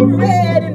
you read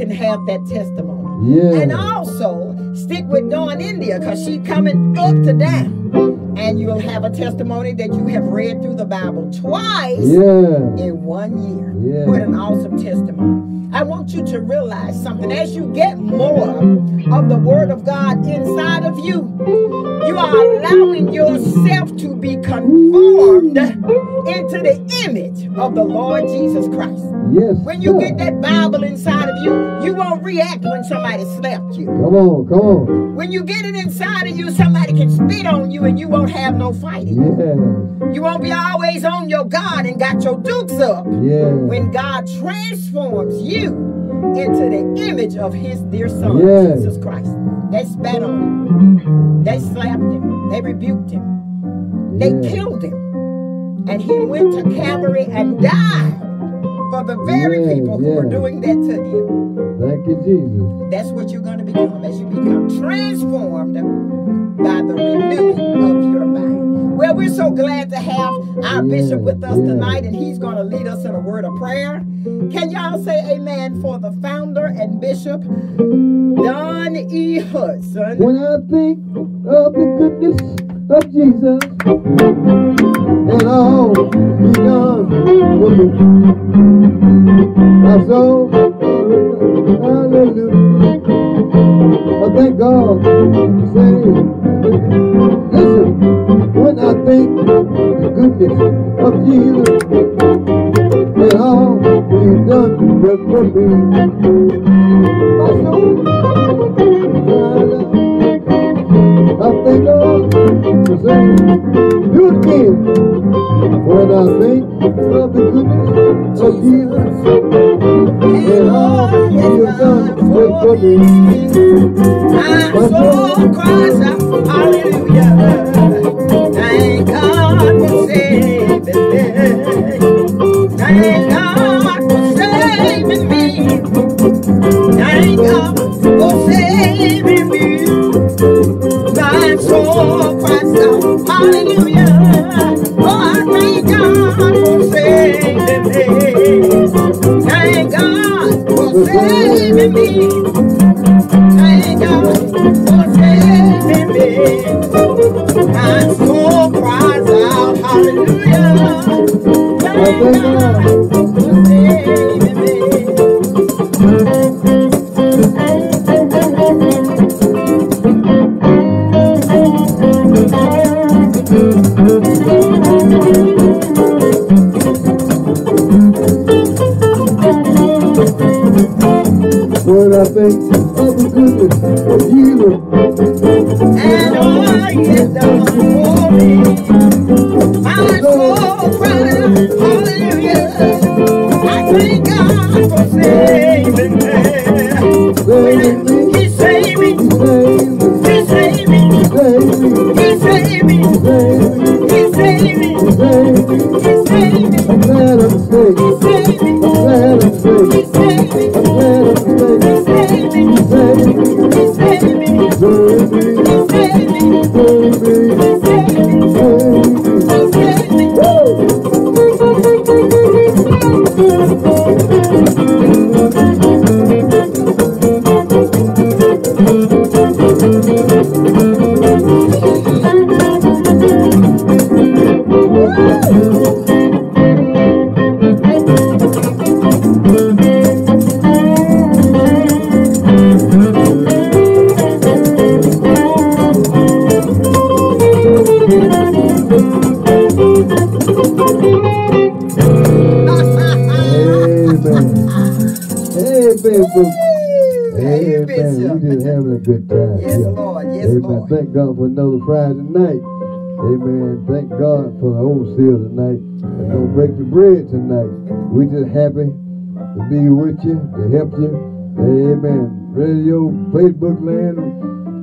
can have that testimony. Yeah. And also stick with Dawn India because she's coming up to down. And you'll have a testimony that you have read through the Bible twice Yeah. in one year. Yeah. What an awesome testimony. I want you to realize something. As you get more of the Word of God inside of you, you are allowing yourself to be conformed into the image of the Lord Jesus Christ. Yes. When you sir. get that Bible inside of you, you won't react when somebody slapped you. Come on, come on. When you get it inside of you, somebody can spit on you and you won't have no fighting. Yeah. You won't be always on your guard and got your dukes up Yeah. when God transforms you into the image of his dear son. Jesus Christ. They spat on him. They slapped him. They rebuked him. They killed him. And he went to Calvary and died for the very Yes, people who were doing that to him. Thank you, Jesus. That's what you're going to become as you become transformed by the renewing of your mind. Well, we're so glad to have our bishop with us tonight, and he's going to lead us in a word of prayer. Can y'all say amen for the founder and bishop, Don E. Hudson? When I think of the goodness of Jesus and all He done for me, my soul, hallelujah. I thank God. Say, listen, the goodness of Jesus and all He done just for me, my soul. I thank God for saying, do it again. When I think of the goodness of Jesus and all has done just for me. My soul cries out, hallelujah. Me. Having a time. Yes, Yeah. Lord. Yes, Amen. Lord. Thank God for another Friday night. Amen. Thank God for the overseer tonight. And gonna break the bread tonight. We just happy to be with you, to help you. Amen. Radio, Facebook land,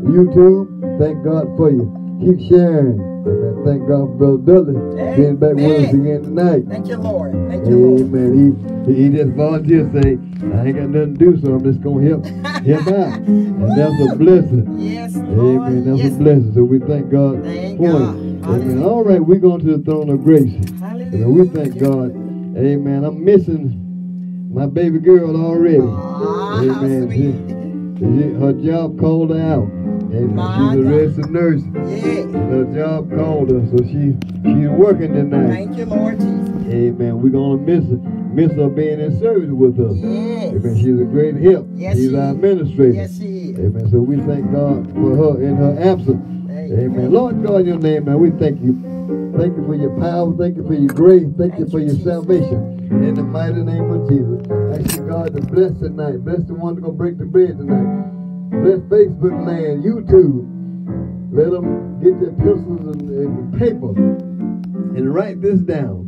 YouTube. Thank God for you. Keep sharing. Thank God for Brother Dudley being back with us again tonight. Thank you, Lord. Thank you, Lord. Amen. He, he just volunteered say, I ain't got nothing to do, so I'm just gonna help him out. And that's a blessing. Yes, Lord. Amen. That's yes. a blessing. So we thank God Thank for God. it. Amen. All right, we're going to the throne of grace. Hallelujah. And we thank God. Amen. I'm missing my baby girl already. How Amen. She- she- her job called her out. Amen. My She's a registered nurse. Yeah. Her job called her, so she she's working tonight. Thank you, Lord Jesus. Amen. We're gonna miss her, miss her being in service with us. Yes. Amen. She's a great help. Yes, She's she our is. administrator. Yes, she is. Amen. So we thank God for her in her absence. Amen. Lord God, in your name, man, we thank you. Thank you for your power. Thank you for your grace. Thank, you for your Jesus. salvation. In the mighty name of Jesus. I ask you, God, to bless tonight. Bless the one that's going to break the bread tonight. Bless Facebook land, YouTube. Let them get their pencils and, and paper and write this down.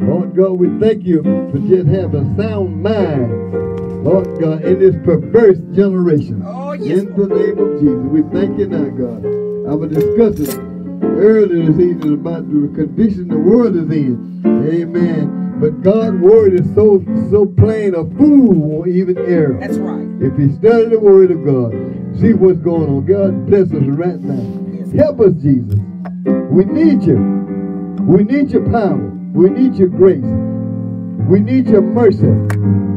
Lord God, we thank you for just having sound mind. Lord God, in this perverse generation. Oh, yes, In the name of Jesus, we thank you now, God. I was discussing earlier this evening about the condition the world is in. Amen. But God's word is so so plain a fool won't even err. That's right. If he study the word of God, see what's going on. God bless us right now. Yes. Help us, Jesus. We need you. We need your power. We need your grace. We need your mercy.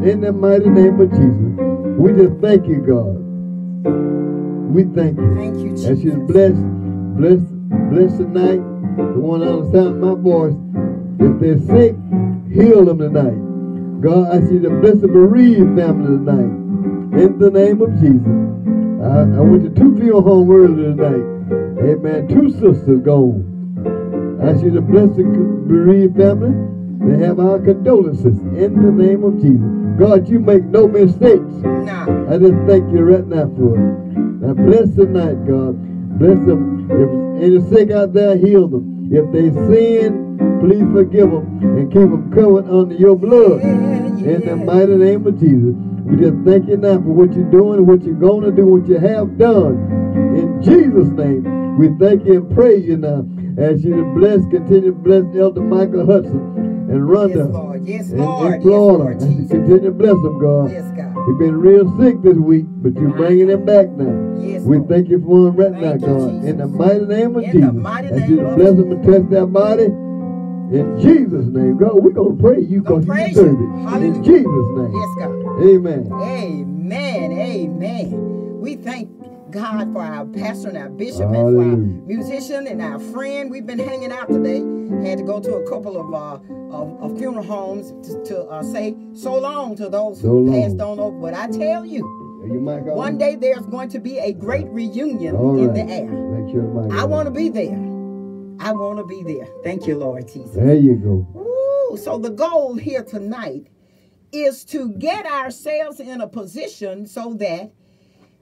In the mighty name of Jesus. We just thank you, God. We thank you. Thank you, Jesus. As you bless, bless, bless tonight, the one on the sound my voice. If they're sick, heal them tonight. God, I see the blessed bereaved family tonight. In the name of Jesus. I, I went to two funeral home earlier tonight. Amen. Two sisters gone. I see the blessed bereaved family. They have our condolences in the name of Jesus. God, you make no mistakes. Nah. I just thank you right now for it. Now bless tonight, God. Bless them. If any sick out there, heal them. If they sin, please forgive them and keep them covered under your blood. In the mighty name of Jesus. We just thank you now for what you're doing, what you're going to do, what you have done. In Jesus' name, we thank you and praise you now. As you bless, continue to bless Elder Michael Hudson and Rhonda Yes, Lord. Yes, Lord. in Florida. Yes, Lord continue to bless them, God. Yes, God. He's been real sick this week, but you're bringing him back now. Yes, We Lord. thank you for him right Thank now, God. Jesus. In the mighty name of In Jesus. As you bless him and touch that body. In Jesus' name, God, we're going to praise you because you deserve it. Hallelujah. In Jesus' name. Yes, God. Amen. Amen. Amen. We thank God for our pastor and our bishop and for our musician and our friend. We've been hanging out today. Had to go to a couple of uh, of, of funeral homes to, to uh, say so long to those So who long. passed on over. But I tell you, you one day there's going to be a great reunion All in right. the air. Sure I want to be there. I want to be there. Thank you, Lord Jesus. There you go. Ooh, so the goal here tonight is to get ourselves in a position so that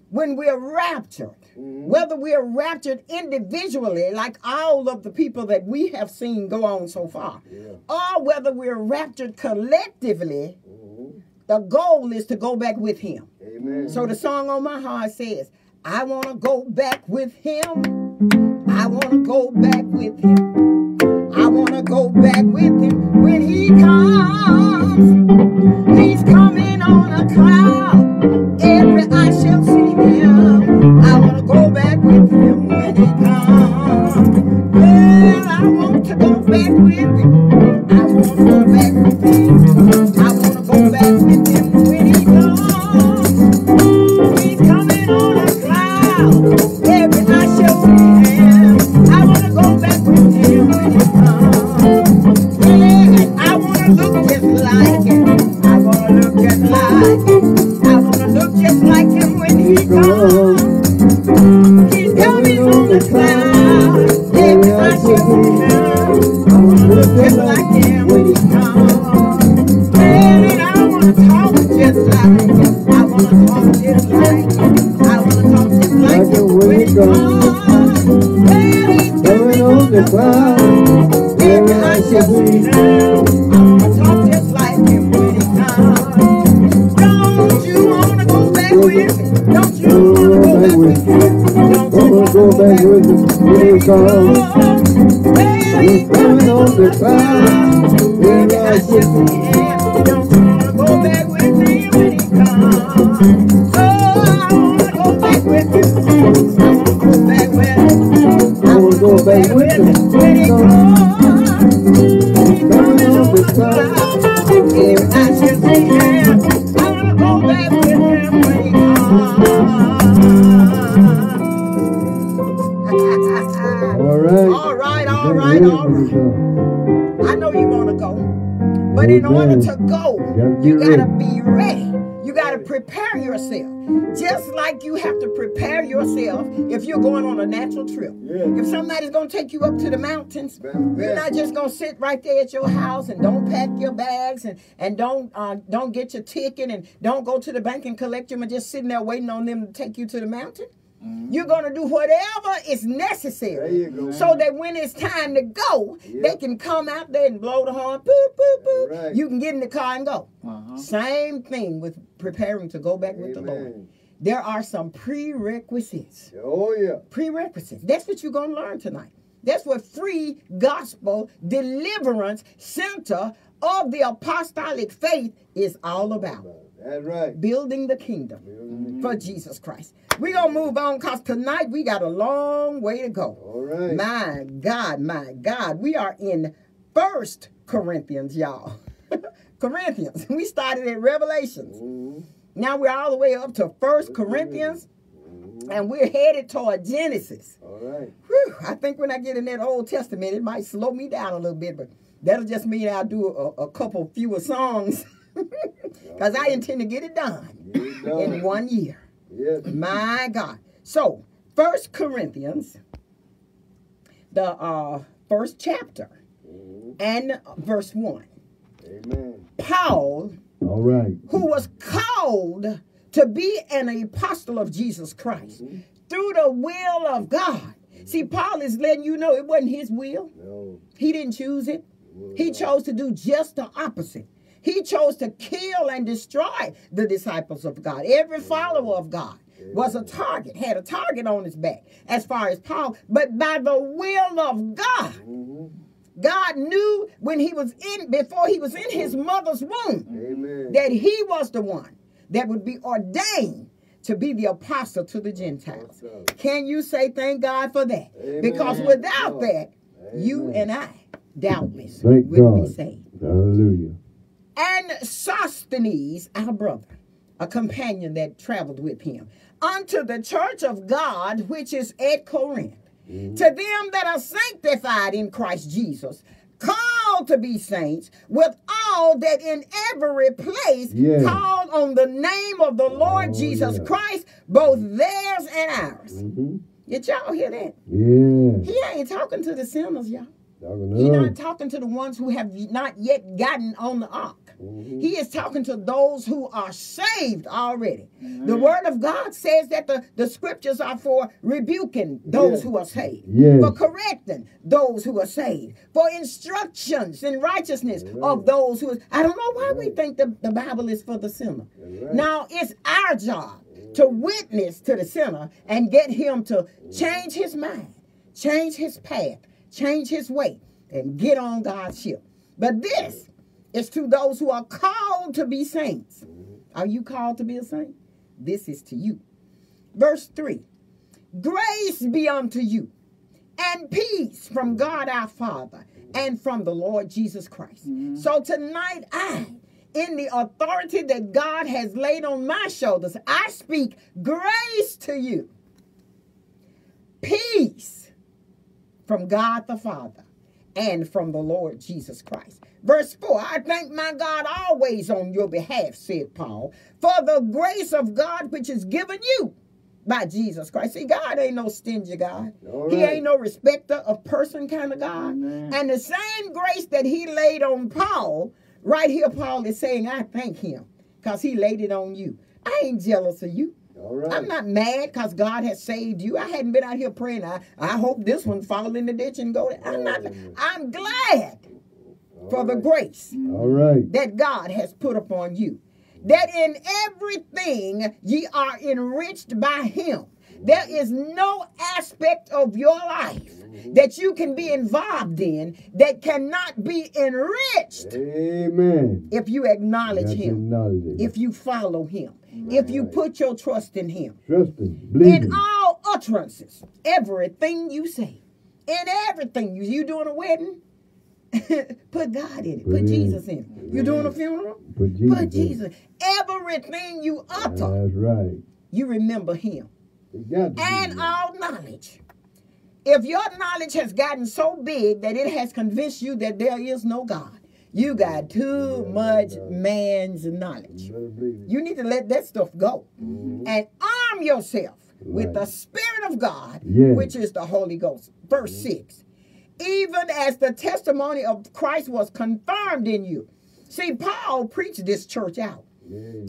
when we're raptured, mm-hmm. whether we're raptured individually, like all of the people that we have seen go on so far, or whether we're raptured collectively, mm-hmm. the goal is to go back with Him. Amen. So the song on my heart says, I want to go back with him. I want to go back with him. I want to go back with him somebody's gonna take you up to the mountains, you're not just gonna sit right there at your house and don't pack your bags and and don't uh, don't get your ticket and don't go to the bank and collect them and just sitting there waiting on them to take you to the mountain. You're gonna do whatever is necessary go. so that when it's time to go, Yeah. they can come out there and blow the horn. Boop, boop, boop. Right. You can get in the car and go. Uh-huh. Same thing with preparing to go back with the Lord. There are some prerequisites. Oh, yeah. Prerequisites. That's what you're going to learn tonight. That's what free gospel deliverance center of the apostolic faith is all about. That's right. Building the kingdom for Jesus Christ. We're going to move on because tonight we got a long way to go. All right. My God, my God. We are in First Corinthians, y'all. Corinthians. We started at Revelations. Mhm. Now we're all the way up to First Corinthians, Mhm. and we're headed toward Genesis. All right. Whew, I think when I get in that Old Testament, it might slow me down a little bit, but that'll just mean I'll do a, a couple fewer songs. Because I intend to get it done Get it done. in one year. Yes. My God. So, First Corinthians, the uh, first chapter Mhm. and verse 1. Amen. Paul, All right. who was called to be an apostle of Jesus Christ through the will of God. See, Paul is letting you know it wasn't his will. No. He didn't choose it. He chose to do just the opposite. He chose to kill and destroy the disciples of God. Every follower of God was a target, had a target on his back as far as Paul, but by the will of God. Mhm. God knew when he was in, before he was in his mother's womb, Amen. that he was the one that would be ordained to be the apostle to the Gentiles. Can you say thank God for that? Amen. Because without that, you and I doubtless Thank would be God. saved. Hallelujah. And Sosthenes, our brother, a companion that traveled with him, unto the church of God which is at Corinth, Mm-hmm. to them that are sanctified in Christ Jesus, called to be saints, with all that in every place Yes. call on the name of the Lord Oh, Jesus yeah. Christ, both theirs and ours. Mm-hmm. Did y'all hear that? Yeah. He ain't talking to the sinners, y'all. He's not talking to the ones who have not yet gotten on the ark. Mhm. He is talking to those who are saved already. The word of God says that the, the scriptures are for rebuking those Yes. who are saved, Yes. for correcting those who are saved, for instructions in righteousness Right. of those who. Are, I don't know why we think the, the Bible is for the sinner. Right. Now it's our job to witness to the sinner and get him to change his mind, change his path, change his way, and get on God's ship. But this is to those who are called to be saints. Mm-hmm. Are you called to be a saint? This is to you. Verse 3 Grace be unto you, and peace from God our Father and from the Lord Jesus Christ. Mm-hmm. So tonight, I, in the authority that God has laid on my shoulders, I speak grace to you, peace from God the Father and from the Lord Jesus Christ. Verse 4 I thank my God always on your behalf, said Paul, for the grace of God which is given you by Jesus Christ. See, God ain't no stingy God. All He ain't no respecter of person kind of God. Amen. And the same grace that he laid on Paul, right here, Paul is saying, I thank him because he laid it on you. I ain't jealous of you. All right. I'm not mad because God has saved you. I hadn't been out here praying. I, I hope this one fall in the ditch and go. I'm not. Oh. I'm glad for the grace All right. that God has put upon you. That in everything ye are enriched by him. There is no aspect of your life that you can be involved in that cannot be enriched Amen. if you acknowledge him, acknowledge if you follow him, if you put your trust in him. Trust him. Believe In all utterances, everything you say, in everything you you doing a wedding, put God in it, put. Jesus in it. You're doing a funeral, Put Jesus. put. Jesus. Everything you utter, That's right. you remember Him You got to and all knowledge. If your knowledge has gotten so big that it has convinced you that there is no God, You got too much man's knowledge. You it. You need to let that stuff go Mhm. and arm yourself with the Spirit of God, Yes. which is the Holy Ghost. Verse 6 Even as the testimony of Christ was confirmed in you. See, Paul preached this church out.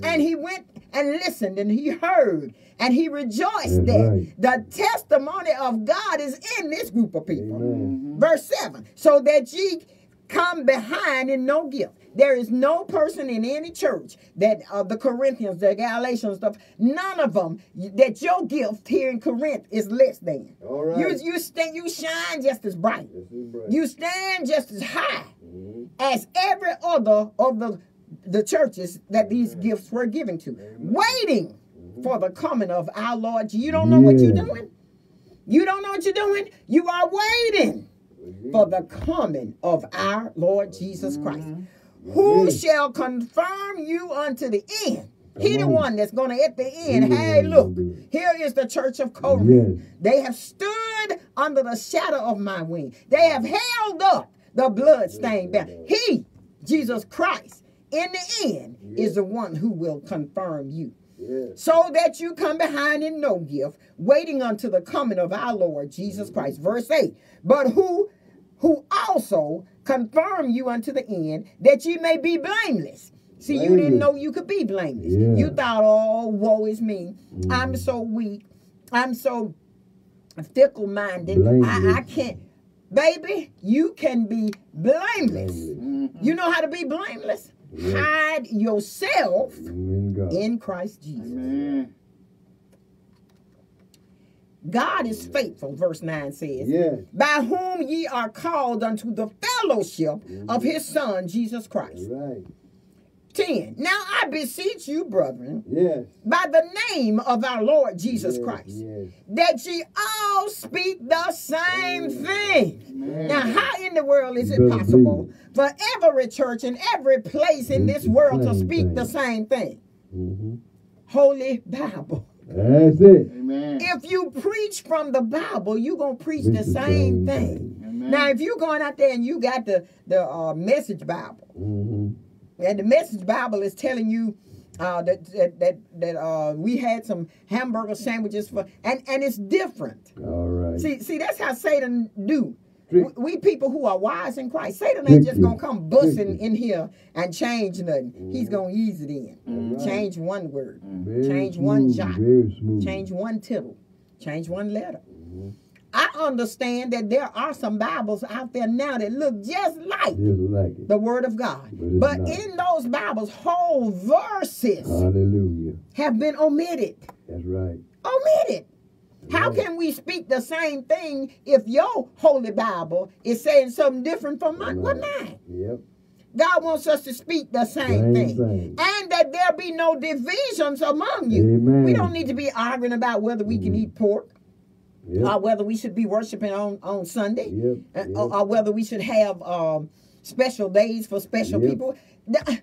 And he went and listened and he heard and he rejoiced that the testimony of God is in this group of people. Amen. Verse 7 So that ye come behind in no gift. There is no person in any church that uh, the Corinthians, the Galatians, stuff, none of them that your gift here in Corinth is less than. All right. You you stand you shine just as bright. This is right. You stand just as high Mhm. as every other of the the churches that these gifts were given to, waiting for the coming of our Lord. You don't know what you're doing. You don't know what you're doing. You are waiting for the coming of our Lord Jesus Christ, who shall confirm you unto the end. He the one that's going to at the end. He Hey, look, gonna do it. here is the church of Corinth. Yes. They have stood under the shadow of my wing. They have held up the blood-stained banner. He, Jesus Christ, in the end, is the one who will confirm you. Yes. So that you come behind in no gift, waiting unto the coming of our Lord Jesus mm-hmm. Christ. Verse 8. But who who also confirm you unto the end, that ye may be blameless. See, you didn't know you could be blameless. Yeah. You thought, oh, woe is me. I'm Mhm. so weak. I'm so fickle minded. I, I can't. Baby, you can be blameless. Blameless. You know how to be blameless? Yeah. Hide yourself In in Christ Jesus. Amen. God is faithful, verse 9 says, by whom ye are called unto the fellowship of his Son, Jesus Christ. Right. 10. Now I beseech you, brethren, Yes. by the name of our Lord Jesus yes, Christ, Yes. that ye all speak the same thing. Amen. Now, how in the world is it possible for every church and every place in this world to speak the same thing? Mm-hmm. Holy Bible. That's it. Amen. If you preach from the Bible, you're going to preach Preach the the same same thing. Amen. Now, if you're going out there and you got the, the uh, message Bible, Mm-hmm. and the message Bible is telling you uh, that that that, that uh, we had some hamburger sandwiches for, and and it's different. All right. See, see, that's how Satan do. Trick. We, we people who are wise in Christ, Satan ain't just gonna come busting in here and change nothing. He's gonna ease it in, Right. change one word, Very change one jot. Change one tittle, change one letter. Mhm. I understand that there are some Bibles out there now that look just like Just like the Word of God. But But in those Bibles, whole verses Hallelujah. have been omitted. That's right. Omitted. How can we speak the same thing if your Holy Bible is saying something different from mine? What mine? Yep. God wants us to speak the same, Same thing. thing. And that there be no divisions among you. Amen. We don't need to be arguing about whether we can Mhm. eat pork Yep. or whether we should be worshiping on, on Sunday. Yep. uh, yep. or, or whether we should have um, special days for special people. Th-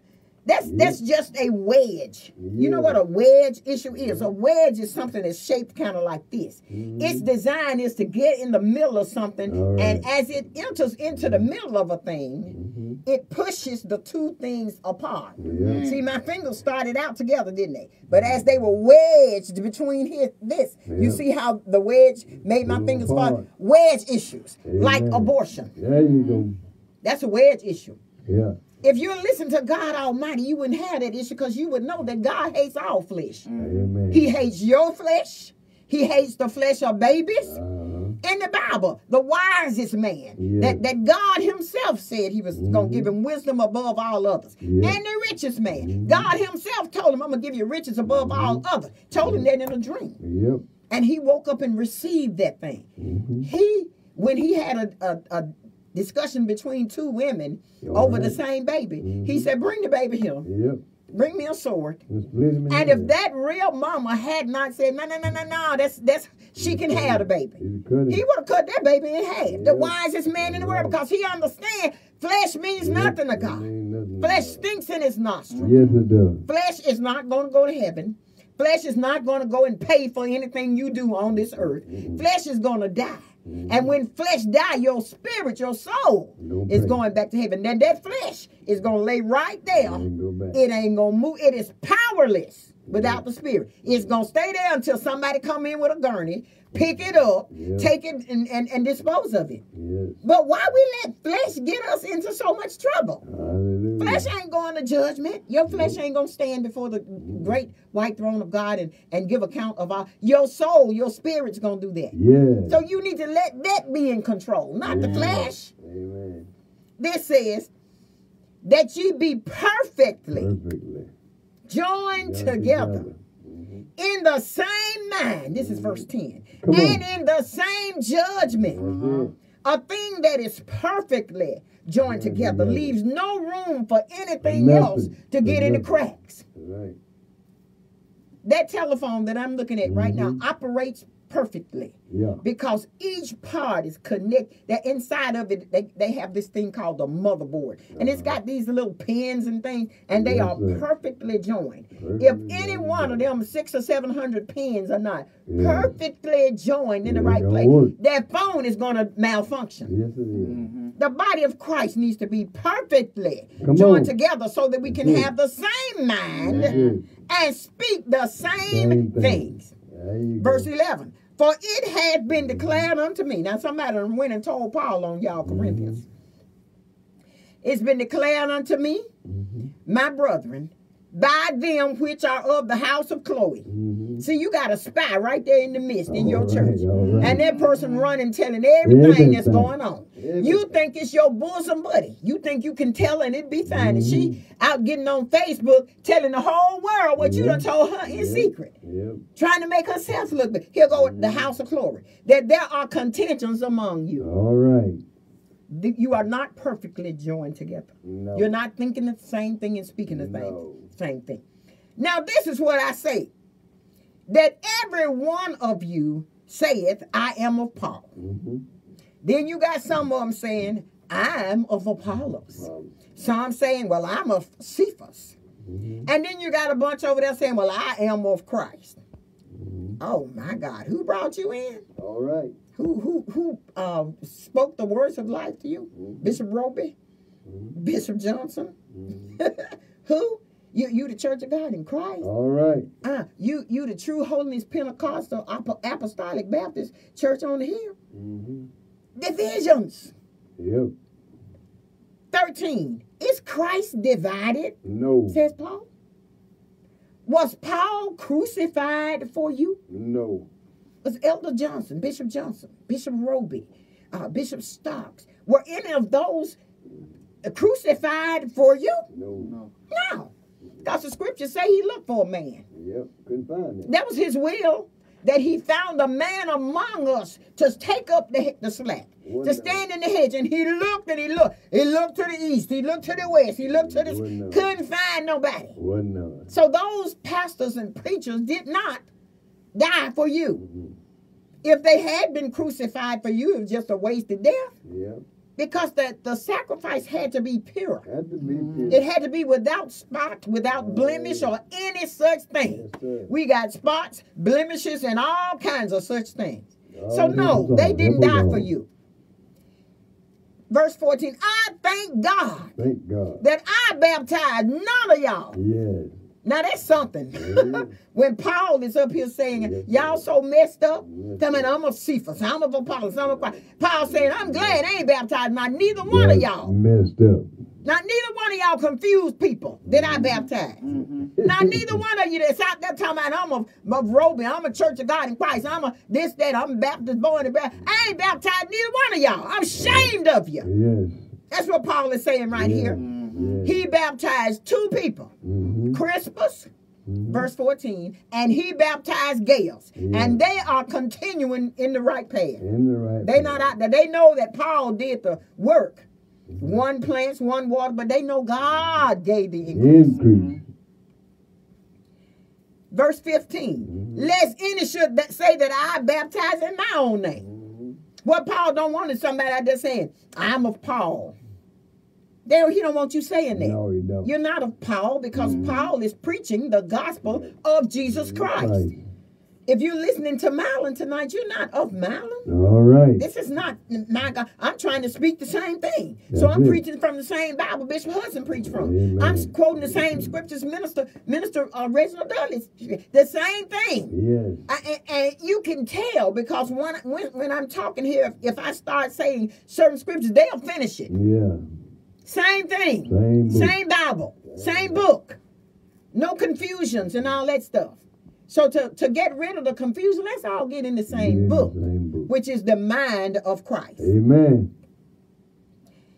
That's mm-hmm. that's just a wedge. You know what a wedge issue is? Mm-hmm. A wedge is something that's shaped kind of like this. Its mm-hmm. design is to get in the middle of something, All right. and as it enters into the middle of a thing, it pushes the two things apart. Yeah. See, my mm. fingers started out together, didn't they? But as they were wedged between his, this, you see how the wedge made my fingers apart. fall? Wedge issues, like abortion. There you go. That's a wedge issue. Yeah. If you listen to God Almighty, you wouldn't have that issue because you would know that God hates all flesh. Amen. He hates your flesh. He hates the flesh of babies. Uh-huh. In the Bible, the wisest man Yeah. that, that God Himself said He was going Mhm. to give him wisdom above all others. Yeah. And the richest man, Mhm. God Himself told him, I'm going to give you riches above all others. Told him that in a dream. Yep. And he woke up and received that thing. hmm He, when he had a, a, a discussion between two women All over the same baby, he Mhm. said, Bring the baby here. Yep. Bring me a sword. Let's split him in And if that real mama had not said, No, no, no, no, no, that's that's she can have the baby. He'd cut it. He would have cut that baby in half. Yeah. The wisest man in the world because he understands flesh means Yep. nothing to God. nothing Flesh to God. stinks in his nostrils. Yes, it does. Flesh is not going to go to heaven. Flesh is not going to go and pay for anything you do on this earth. Flesh is going to die. Mhm. And when flesh die, your spirit, your soul Gonna is going back to heaven. Then that flesh is going to lay right there. Go. It ain't going to move. It is powerless without the spirit. It's going to stay there until somebody come in with a gurney, pick it up, Yeah. take it, and, and, and dispose of it. Yes. But why we let flesh get us into so much trouble? Hallelujah. Flesh ain't going to judgment. Your flesh ain't going to stand before the great white throne of God and, and give account of our your soul, your spirit's going to do that. Yes. So you need to let that be in control, not the flesh. Amen. This says that you be perfectly Perfectly. joined together Mhm. In the same mind. This is verse 10. Come on. and in the same judgment. It. A thing that is perfectly joined Joined together leaves no room for anything Nothing. else to get in the cracks. Right. That telephone that I'm looking at right now Mhm. operates perfectly Yeah. because each part is connected. That inside of it, they, they have this thing called the motherboard, and it's uh-huh. got these little pins and things, and they Yes, are sir. perfectly joined. if any joined one of them six or seven hundred pins are not Yeah. perfectly joined in the right place, work. that phone is going to malfunction. Yes, it is. Mm-hmm. The body of Christ needs to be perfectly Come joined on. together so that we can That's it. have the same mind That's it. and speak the same, Same thing. things. Verse go. 11. For it had been declared unto me. Now, somebody went and told Paul on y'all Corinthians. It's been declared unto me, Mhm. my brethren, by them which are of the house of Chloe. Mhm. See, you got a spy right there in the midst in your All church. right. And that person running telling everything, that's going on. You think it's your bosom buddy. You think you can tell and it be fine. And she Mhm. out getting on Facebook telling the whole world what you done told her in Yeah. secret. Yep. Trying to make herself look good. Here go the house of glory. That there are contentions among you. All right. You are not perfectly joined together. No. You're not thinking the same thing and speaking the No. same, same thing. Now, this is what I say that every one of you saith, I am of Paul. Mhm. Then you got some of them saying, I'm of Apollos. Some saying, Well, I'm of Cephas. mhm. And then you got a bunch over there saying, Well, I am of Christ. Mhm. Oh my God, who brought you in? All right. Who who who uh, spoke the words of life to you? Mhm. Bishop Roby? Mhm. Bishop Johnson? Mhm. who? You you the Church of God in Christ? All right. Uh, you you the true holiness Pentecostal Apo- Apostolic Baptist Church on the hill? Mhm. Divisions. Yep. 13. Is Christ divided? No. Says Paul. Was Paul crucified for you? No. Was Elder Johnson, Bishop Johnson, Bishop Roby, uh, Bishop Stocks, were any of those crucified for you? No. No. No. Because the scriptures say he looked for a man. Yep. Couldn't find it. That was his will, that he found a man among us to take up the, the slack, to Wouldn't stand in the hedge. And he looked and he looked. He looked to the east, he looked to the west, he looked to the Wouldn't know. couldn't find nobody. Wasn't none. So those pastors and preachers did not die for you. Mhm. If they had been crucified for you, it was just a wasted death Yep. Because the, the sacrifice had to be pure. Had to be. Mm-hmm. It had to be without spot, without blemish, or any such thing. Yes. We got spots, blemishes, and all kinds of such things. Oh, So no, us they didn't die all. for you. Verse 14, I thank God Thank God. that I baptized none of y'all. Yes. Now that's something. When Paul is up here saying, y'all so messed up, Yes, telling sir. I'm of Cephas, I'm of Apollos, I'm of Christ. Paul saying, I'm glad I ain't baptized not neither one of y'all. Messed up. Not neither one of y'all confused people that I baptized. Mm-hmm. Now, neither one of you that's out there talking about I'm a, a Roby, I'm a Church of God in Christ, I'm a this, that, I'm Baptist born and baptized. I ain't baptized neither one of y'all. I'm ashamed of you. Yes. That's what Paul is saying right yes. here. He baptized two people, Mhm. Crispus, Mhm. verse 14, and he baptized Gaius. Yeah. And they are continuing in the right path. In the right. They not out there. They know that Paul did the work. One plants, one water, but they know God gave the increase. Increase. Verse 15. Lest any should that say that I baptize in my own name. What Paul don't want is somebody out there saying, I'm of Paul. There, he don't want you saying that. No, you don't. You're not of Paul because Paul is preaching the gospel of Jesus Christ. If you're listening to Milan tonight, you're not of Milan. All right. This is not my God. I'm trying to speak the same thing. so I'm it. preaching from the same Bible Bishop Hudson preached from. Amen. I'm quoting the same scriptures Minister Minister uh, Reginald Dudley. The same thing. Yes. I, and, and you can tell because when, when when I'm talking here, if, if I start saying certain scriptures, they'll finish it. Yeah. Same thing. Same. Same Bible, same book. No confusions and all that stuff. So to, to get rid of the confusion, let's all get in the same Yeah, book, Same book. which is the mind of Christ. Amen.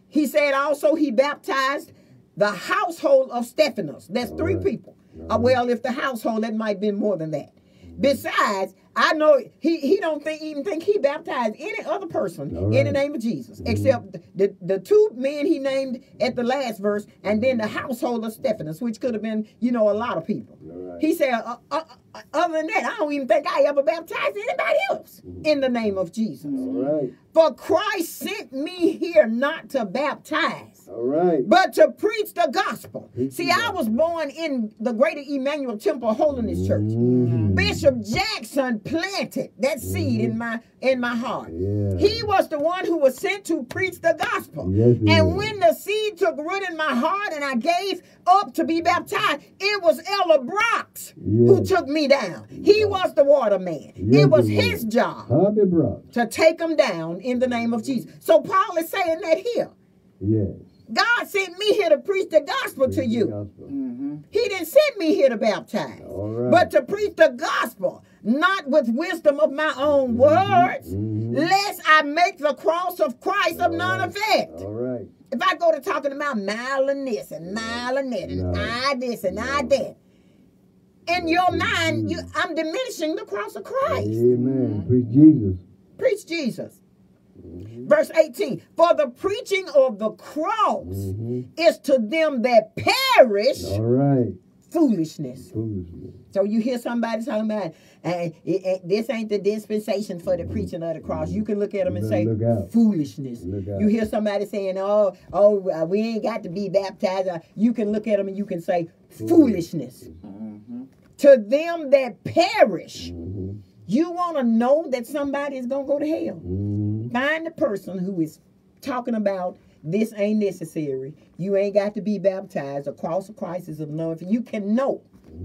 He said also he baptized the household of Stephanas. That's three right. people. Uh, well, if the household, that might be more than that. Besides, I know he, he don't think even think he baptized any other person All in the name of Jesus, except the, the two men he named at the last verse, and then the household of Stephanas which could have been, you know, a lot of people. Right. He said, uh, uh, uh, other than that, I don't even think I ever baptized anybody else in the name of Jesus. All right. For Christ sent me here not to baptize, All right. but to preach the gospel. Preach See, I was born in the Greater Emmanuel Temple Holiness Church. Mhm. Bishop Jackson planted that seed in my in my heart. Yeah. He was the one who was sent to preach the gospel. Yes, and when the seed took root in my heart and I gave up to be baptized, it was Ella Brooks who took me down. He was the water man. Yes, it was his job to take him down in the name of Jesus. So Paul is saying that here. Yes. God sent me here to preach the gospel to Preach the you. gospel. He didn't send me here to baptize, right. but to preach the gospel, not with wisdom of my own mm-hmm. words, Mhm. lest I make the cross of Christ of All none right. effect. All right. If I go to talking about mile and mm-hmm. this and mile and that and No. I this and I that, in your mind, you I'm diminishing the cross of Christ. Amen. Preach Jesus. Preach Jesus. Verse 18, for the preaching of the cross Mhm. is to them that perish All right. foolishness. Foolishness. So you hear somebody talking about, uh, it, it- this ain't the dispensation for the preaching of the cross. You can look at them and say, look out. foolishness. Look out. You hear somebody saying, oh, oh, uh, we ain't got to be baptized. Uh, you can look at them and you can say, foolishness. To them that perish, Mhm. you want to know that somebody is going to go to hell. Mhm. Find the person who is talking about this ain't necessary. You ain't got to be baptized. across The cross of no. You can know.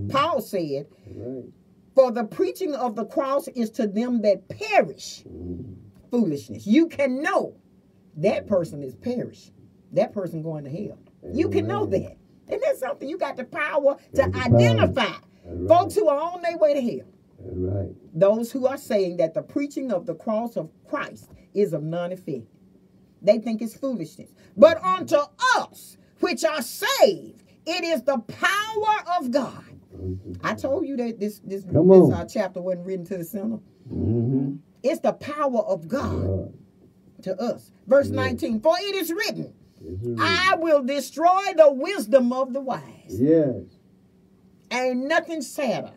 Paul said, right. For the preaching of the cross is to them that perish Mhm. foolishness. You can know that person is perish. That person going to hell. You can know that. And that's something you got the power to identify. Right. Folks who are on their way to hell. Right. Those who are saying that the preaching of the cross of Christ is of none effect. They think it's foolishness. But unto us which are saved, it is the power of God. I told you that this this, this uh, chapter wasn't written to the sinner. Mhm. It's the power of God God. to us. Verse Yeah. 19, for it is written, I will destroy the wisdom of the wise. Yes. Ain't nothing sadder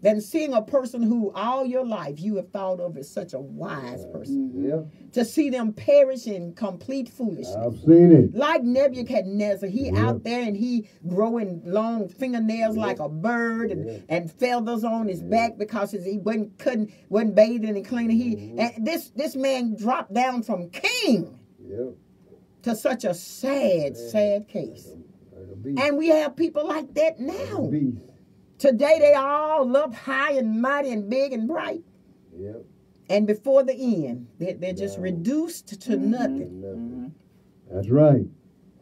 than seeing a person who all your life you have thought of as such a wise person. Yeah. To see them perish in complete foolishness. I've seen it. Like Nebuchadnezzar, he Yeah. out there and he growing long fingernails like a bird and, Yeah. and feathers on his back because his- he wasn't couldn't wasn't bathing and cleaning. He Mm-hmm. and this this man dropped down from king to such a sad, sad case. Like. And we have people like that now. Beast. Today they all up high and mighty and big and bright. Yep. And before the end, they're, they're just No. reduced to nothing. Nothing. That's right.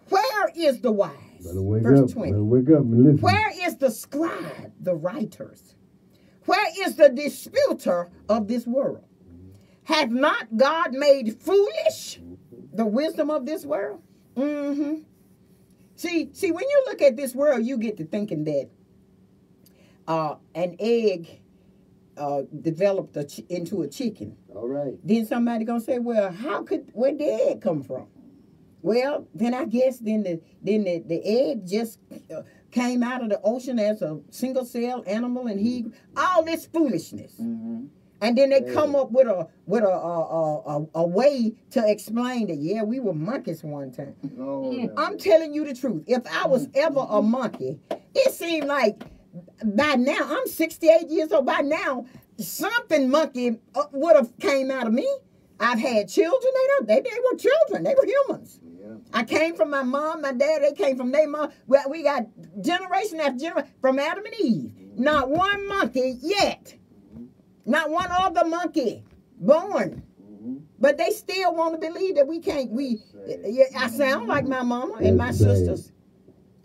Where is the wise? Better wake Verse up. 20. Better wake up and listen. Where is the scribe, the writers? Where is the disputer of this world? Hath not God made foolish the wisdom of this world? Mm-hmm. See, see, when you look at this world, you get to thinking that uh, an egg uh, developed a ch- into a chicken. All right. Then somebody gonna say, "Well, how could where did the egg come from?" Well, then I guess then the then the, the egg just uh, came out of the ocean as a single cell animal, and he all this foolishness. And then they come up with a with a a, a, a a way to explain that yeah we were monkeys one time. Oh, I'm telling you the truth. If I was ever a monkey, it seemed like by now I'm 68 years old. By now something monkey uh, would have came out of me. I've had children. They don't. They, they were children. They were humans. Yeah. I came from my mom, my dad. They came from their mom. Well, we got generation after generation from Adam and Eve. Not one monkey yet. Not one other monkey born. Mhm. But they still want to believe that we can't. We, I sound like my mama and my sisters.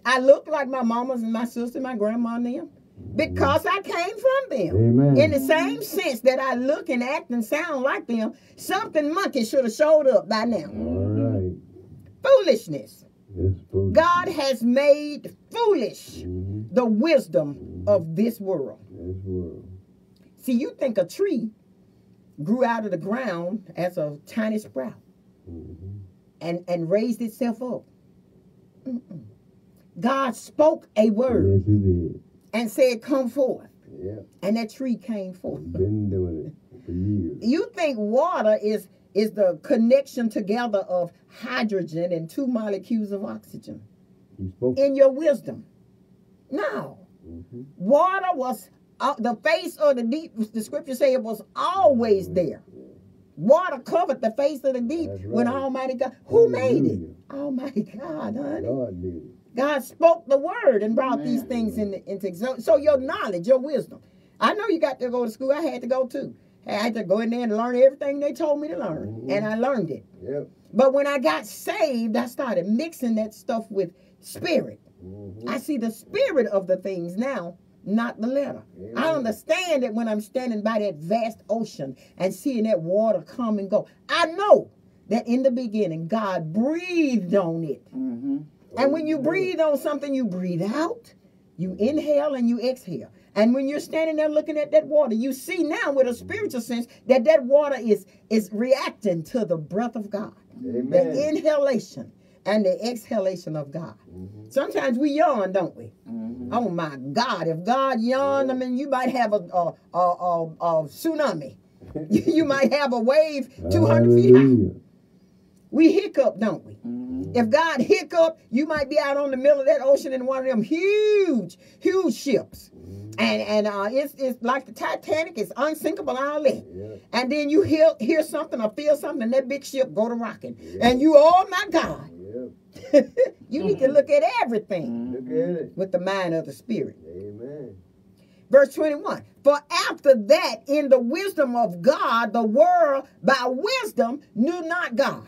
I look like my mamas and my sister, my grandma and them, because I came from them. Amen. In the same sense that I look and act and sound like them, something monkey should have showed up by now. All right. Foolishness. It's foolish. God has made foolish Mhm. the wisdom of this world. This world. See, you think a tree grew out of the ground as a tiny sprout Mhm. and, and raised itself up. Mm-mm. God spoke a word Yes, he did. and said, Come forth. Yeah. And that tree came forth. Been doing it for years. You think water is is the connection together of hydrogen and two molecules of oxygen in your wisdom. No. Mhm. Water was uh, the face of the deep. The scripture say it was always there. Water covered the face of the deep That's when. Almighty God. Who made it? Almighty God, honey. God did it. God spoke the word and brought these Amen. things into into so, so your knowledge, your wisdom. I know you got to go to school. I had to go too. I had to go in there and learn everything they told me to learn, Mhm. and I learned it. Yep. But when I got saved, I started mixing that stuff with spirit. Mhm. I see the spirit of the things now, not the letter. I understand it when I'm standing by that vast ocean and seeing that water come and go. I know that in the beginning, God breathed on it. Mm-hmm. And when you breathe on something, you breathe out, you inhale, and you exhale. And when you're standing there looking at that water, you see now with a spiritual sense that that water is is reacting to the breath of God, Amen. the inhalation and the exhalation of God. Mhm. Sometimes we yawn, don't we? Mm-hmm. Oh my God! If God yawned, I mean, you might have a a a, a, tsunami. you, might have a wave 200 feet high. Hallelujah. We hiccup, don't we? Mm-hmm. If God hiccup, you might be out on the middle of that ocean in one of them huge, huge ships. And and uh, it's it's like the Titanic, it's unsinkable all that. Yeah. And then you hear hear something or feel something, and that big ship go to rocking. And you, oh my God, Yeah. you need to look at everything Look at it. with the mind of the Spirit. Amen. Verse 21 For after that, in the wisdom of God, the world by wisdom knew not God.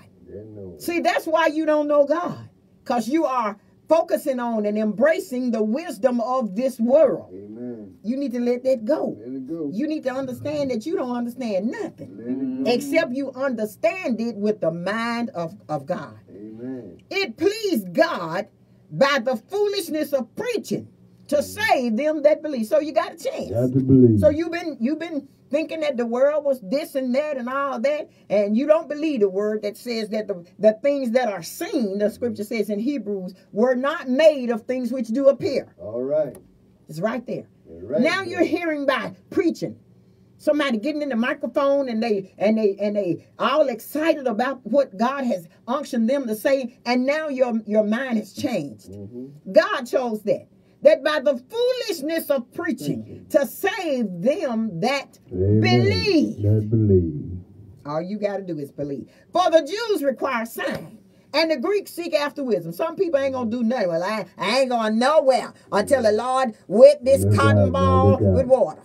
See, that's why you don't know God, because you are focusing on and embracing the wisdom of this world. Amen. You need to let that go. Let it go. You need to understand that you don't understand nothing Let it go. except you understand it with the mind of, of God. Amen. It pleased God by the foolishness of preaching to save them that believe. So you got a chance. Got to believe. So you've been you've been thinking that the world was this and that and all that, and you don't believe the word that says that the, the things that are seen, the scripture says in Hebrews, were not made of things which do appear. All right. It's right there. Right. now you're hearing by preaching. Somebody getting in the microphone and they and they and they all excited about what God has unctioned them to say, and now your your mind has changed. Mm-hmm. God chose that. That by the foolishness of preaching to save them that Amen. believe. That believe. All you got to do is believe. For the Jews require sign, and the Greeks seek after wisdom. Some people ain't gonna do nothing. Well, I, I ain't going nowhere until the Lord wet this Look cotton man, ball out. with water.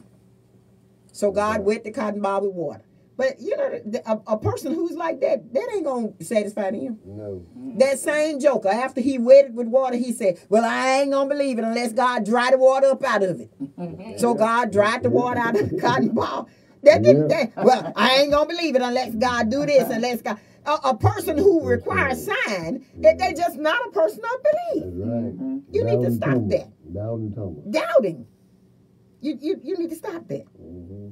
So God wet the cotton ball with water. But you know, a, a person who's like that, that ain't gonna satisfy them. No. That same joker, after he wet it with water, he said, Well, I ain't gonna believe it unless God dry the water up out of it. So God dried the water out of the cotton ball. That didn't Yeah. that, well, I ain't gonna believe it unless God do this, unless God a, a person who requires sign, that they're just not a person of That's belief. right. You need to Down and stop tumble. that. Down and. Doubting. You, you you need to stop that. Mm-hmm.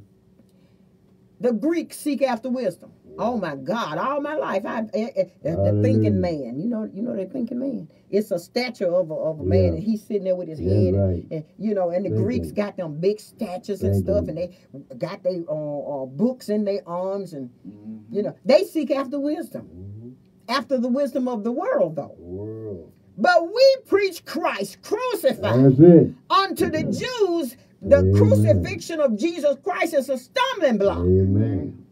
The Greeks seek after wisdom. Oh my God! All my life, I eh, eh, the thinking man. You know, you know the thinking man. It's a statue of a, of a man, and he's sitting there with his Yeah, head, right. and you know, and the Thinking. Greeks got them big statues and Thinking. stuff, and they got their uh, uh, books in their arms, and Mm-hmm. you know, they seek after wisdom, Mm-hmm. after the wisdom of the world, though. World. But we preach Christ crucified That's it. unto the Jews The Amen. crucifixion of Jesus Christ is a stumbling block. Amen.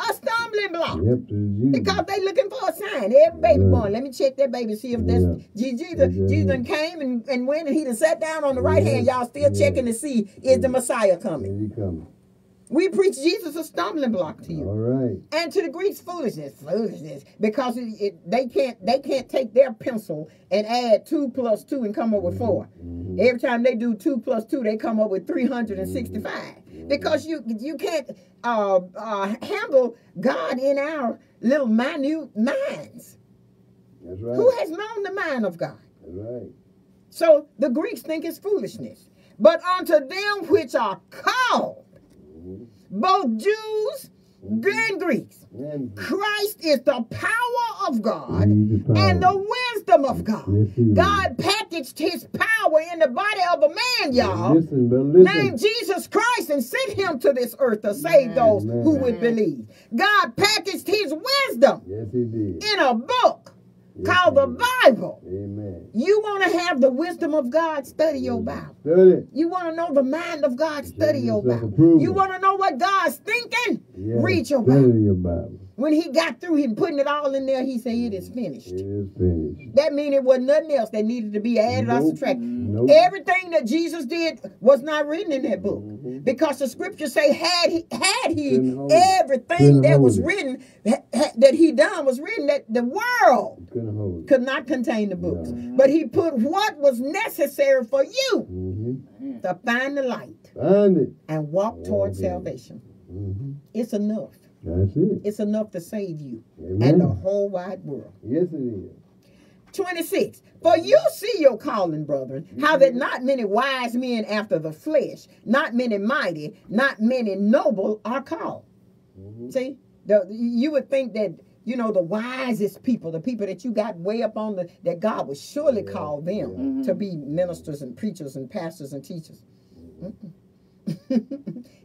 A stumbling block. Yep. Because they looking for a sign. Every baby Right. born. Let me check that baby, see if that's Yeah. Jesus. Yeah. Jesus came and, and went and he done sat down on the right Yeah. hand. Y'all still Yeah. checking to see is the Messiah coming. Here you come. We preach Jesus a stumbling block to you. All right. And to the Greeks, foolishness, foolishness, because it, it, they can't they can't take their pencil and add two plus two and come up with 4 Mhm. Every time they do two plus two, they come up with three hundred and sixty-five. Because you you can't uh, uh, handle God in our little minute minds. That's right. Who has known the mind of God? That's right. So the Greeks think it's foolishness. But unto them which are called, Mhm. both Jews and Greeks, And Christ is the power of God He's the power. and the wisdom of God. Yes. God packaged his power in the body of a man, y'all, named Jesus Christ and sent him to this earth to save those who would believe. God packaged his wisdom Yes, in a book Yes, called he the. Bible. Amen. You want to have the wisdom of God, study your Bible. Study. You want to know the mind of God, study your Bible. You want to know what God's thinking? Yes. Read your Study Bible. your Bible. When he got through him putting it all in there, he said, It is finished. It is finished. That means it wasn't nothing else that needed to be added or Nope. subtracted. Nope. Everything that Jesus did was not written in that book. Mhm. Because the scriptures say had he had he Couldn't hold it. everything that was it. written ha- ha- that he done was written that the world Couldn't hold it. could not contain the books. No. But he put what was necessary for you Mm-hmm. to find the light Find it. and walk toward salvation. Mm-hmm. It's enough. That's it. It's enough to save you Amen. and the whole wide world. Yes, it is. 26. For you see your calling, brethren, how that not many wise men after the flesh, not many mighty, not many noble are called. Mm-hmm. See, the, you would think that you know the wisest people, the people that you got way up on the that God would surely Yeah, call them yeah. to be ministers and preachers and pastors and teachers. Mm-mm.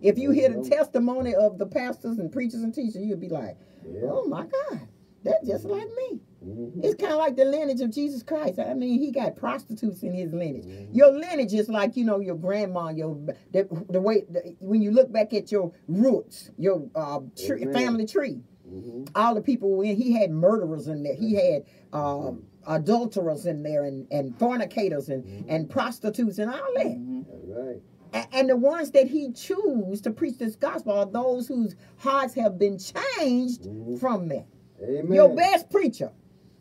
if you hear the testimony of the pastors and preachers and teachers, you'd be like, Yeah. "Oh my God, that's just like me." Mm-hmm. It's kind of like the lineage of Jesus Christ. I mean, he got prostitutes in his lineage. Mhm. Your lineage is like you know your grandma. Your the, the way the, when you look back at your roots, your uh, tree, family tree. Mm-hmm. All the people when he had murderers in there. He had um, adulterers in there and, and fornicators and, Mhm. and prostitutes and all that. That's right. And the ones that he choose to preach this gospel are those whose hearts have been changed Mhm. from that. Amen. Your best preacher,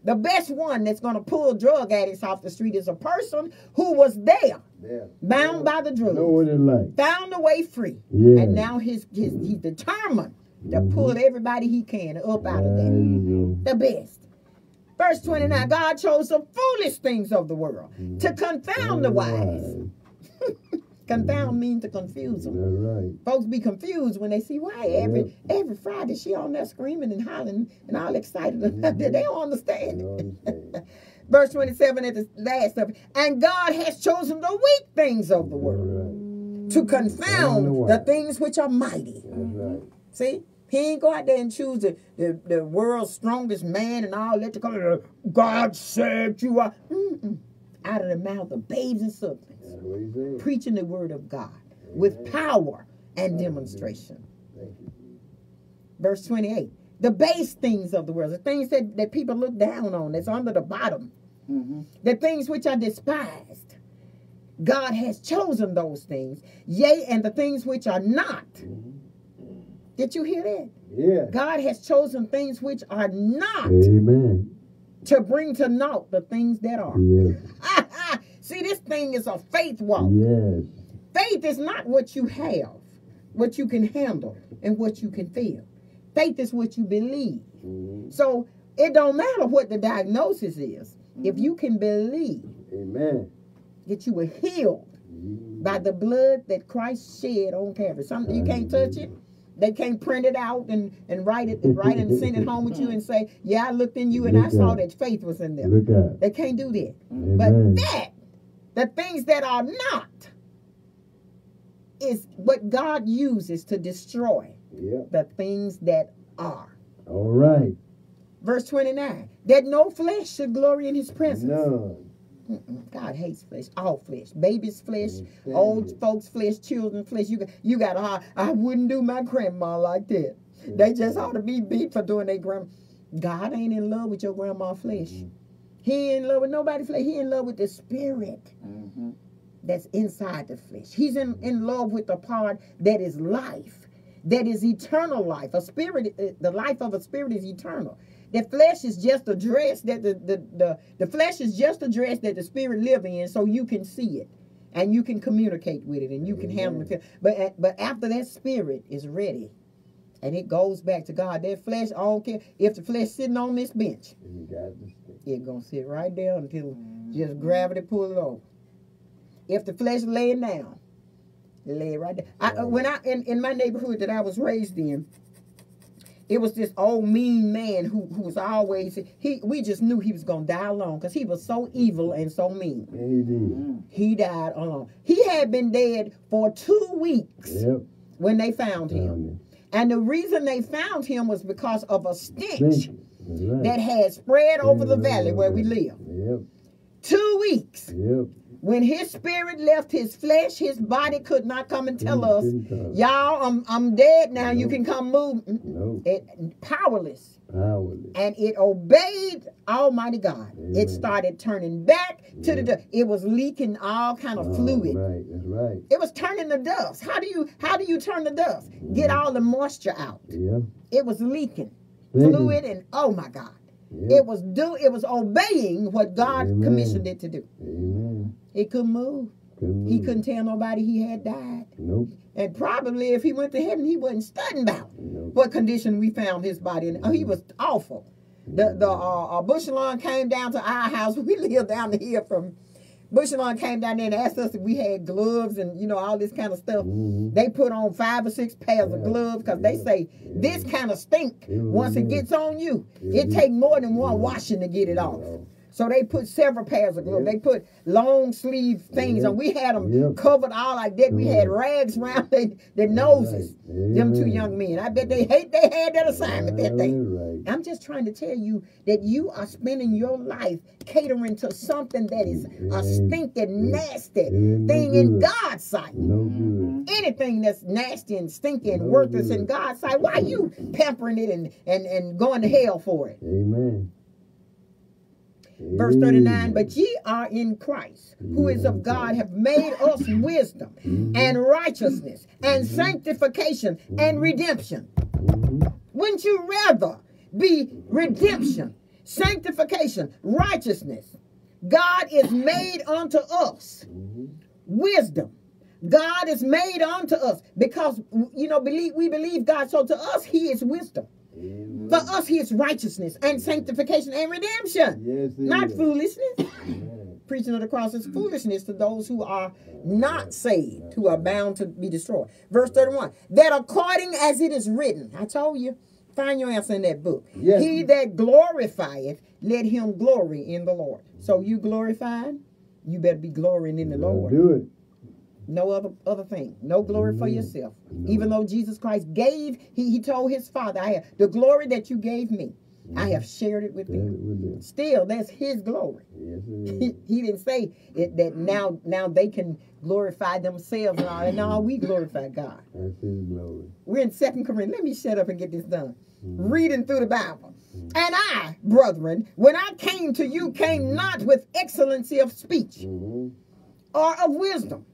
the best one that's going to pull drug addicts off the street is a person who was there, Yeah. bound by the drugs, Know what it's like. found a way free, Yeah. and now his, his he's determined to Mhm. pull everybody he can up out of that. The best. Verse 29 God chose the foolish things of the world to confound the wise. Confound means to confuse them. Right. Folks be confused when they see why every every Friday she on there screaming and hollering and all excited. Mhm. they don't understand. You understand. Verse 27 at the last of it. And God has chosen the weak things of the world That's to confound the the things which are mighty. right. Right. See? He ain't go out there and choose the, the, the world's strongest man and all that to come. God saved you. out." Mm-mm. Out of the mouth of babes and sucklings. That's what he said. Preaching the word of God with power and demonstration. Thank you. Verse 28. The base things of the world, the things that, that people look down on, that's under the bottom, Mm-hmm. the things which are despised. God has chosen those things, yea, and the things which are not. Mhm. Did you hear that? Yeah. God has chosen things which are not Amen. to bring to naught the things that are. Yes. See, this thing is a faith walk. Yes. Faith is not what you have, what you can handle, and what you can feel. Faith is what you believe. Mhm. So it don't matter what the diagnosis is. If you can believe Amen. that you were healed by the blood that Christ shed on Calvary, something you can't touch it. They can't print it out and, and write it and write it and send it home with you and say, "Yeah, I looked in you and I saw that faith was in there." Look out. They can't do that. Amen. But that, the things that are not, is what God uses to destroy Yeah. the things that are. All right. Verse 29 that no flesh should glory in his presence. None. God hates flesh, all flesh, baby's flesh, Understand old it. folks' flesh, children's flesh. You got, you got. I, I wouldn't do my grandma like that. They just ought to be beat for doing their grandma. God ain't in love with your grandma flesh. Mhm. He in love with nobody flesh. He in love with the spirit Mm-hmm. that's inside the flesh. He's in, in love with the part that is life, that is eternal life. A spirit, uh, the life of a spirit is eternal. The flesh is just a dress that the, the, the, the flesh is just a dress that the spirit live in so you can see it and you can communicate with it and you can handle it. But, but after that spirit is ready and it goes back to God, that flesh, I don't care if the flesh sitting on this bench, You got to stay. it gonna sit right there until just gravity pull it over. If the flesh laying down, lay right there. I, uh, when I in, in my neighborhood that I was raised in, it was this old mean man who who was always he. We just knew he was gonna die alone because he was so evil and so mean. And he did. He died alone. He had been dead for two weeks Yep. when they found him, and the reason they found him was because of a stench right. that had spread over the valley where we live. Yep. Two weeks. Yep. When his spirit left his flesh, his body could not come and tell us, Couldn't y'all, I'm I'm dead now. You can come move. Mm, No. It powerless, Powerless. and it obeyed Almighty God. Amen. It started turning back to the. Yeah. du- It was leaking all kind of fluid. Right. That's right. It was turning the dust. How do you how do you turn the dust? Get Mm-hmm. all the moisture out. Yeah. It was leaking Thinking. fluid, and oh my God, Yeah. it was do. It was obeying what God Amen. commissioned it to do. Amen. It couldn't move. Couldn't He couldn't tell nobody he had died. Nope. And probably if he went to heaven, he wasn't studying about Nope. what condition we found his body in. Oh, he was awful. The the uh, uh, Bush Lawn came down to our house. We lived down the hill from Bush Lawn came down there and asked us if we had gloves and you know all this kind of stuff. Mhm. They put on five or six pairs of gloves because they Yeah. say this kind of stink. Once it mm-hmm. gets on you, Yeah. it mm-hmm. take more than one mm-hmm. washing to get it off. Yeah. So they put several pairs of gloves. Yeah. They put long sleeve things Yeah. on. We had them Yeah. covered all like that. We had rags around their, their noses. Right. Them two young men. I bet they hate they had that assignment that day. Right. I'm just trying to tell you that you are spending your life catering to something that is a stinking, nasty Yeah, no thing in. God's sight. No Mm-hmm. Anything that's nasty and stinking, No worthless in. God's sight, why you pampering it and, and, and going to hell for it? Amen. Verse 39, but ye are in Christ, who is of mm-hmm. God, have made us wisdom Mhm. and righteousness and mm-hmm. sanctification and mm-hmm. redemption. Wouldn't you rather be redemption, sanctification, righteousness? God is made unto us wisdom. God is made unto us because you know believe we believe God. So to us, He is wisdom. For us, He is righteousness and sanctification and redemption. Yes, not is. foolishness. Preaching of the cross is mm. foolishness to those who are not saved, who are bound to be destroyed. Verse 31 that according as it is written, I told you, find your answer in that book. Yes. He that glorifieth, let him glory in the Lord. So you glorified, you better be glorying in the Lord. Do it. No other other thing. No glory for Amen. yourself. No. Even though Jesus Christ gave, he, he told his father, I have the glory that you gave me, I have shared it with them. it with them. Still, that's his glory. Yes, He, he didn't say it, that now now they can glorify themselves and all that. No, we glorify God. That's his glory. We're in Second Corinthians. Let me shut up and get this done. Mhm. Reading through the Bible. And I, brethren, when I came to you, came not with excellency of speech Mhm. or of wisdom,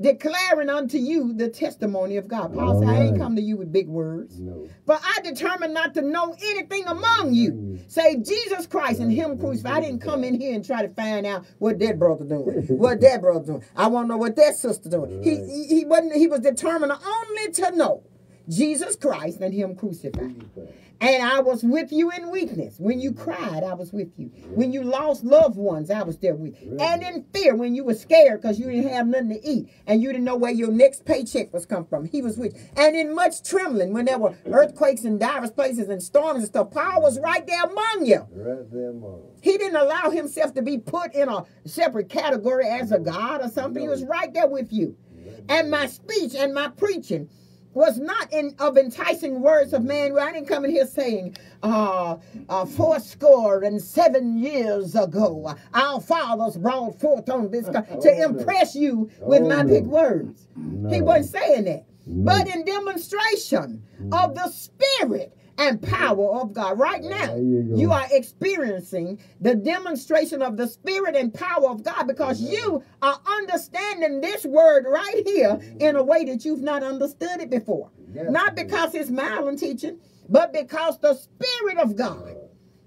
declaring unto you the testimony of God. Paul said, I ain't come to you with big words. No. For I determined not to know anything among you, mm. save Jesus Christ and Him mm. crucified. I didn't come in here and try to find out what that brother doing, what that brother doing. I want to know what that sister doing. He, he he wasn't. He was determined only to know Jesus Christ and Him crucified. And I was with you in weakness. When you cried, I was with you. When you lost loved ones, I was there with you. And in fear, when you were scared because you didn't have nothing to eat and you didn't know where your next paycheck was come from, he was with you. And in much trembling, when there were earthquakes in diverse places and storms and stuff, Paul was right there among you. Right there, mom. He didn't allow himself to be put in a separate category as a God or something. He was right there with you. And my speech and my preaching was not in of enticing words of man. I didn't come in here saying, uh, uh, four score and seven years ago, our fathers brought forth on this co- Oh, to impress you with Oh, my big words. He wasn't saying that. No. But in demonstration of the spirit and power of God. Right now, you you are experiencing the demonstration of the spirit and power of God because you are understanding this word right here in a way that you've not understood it before. Yes. Not because it's mild teaching, but because the spirit of God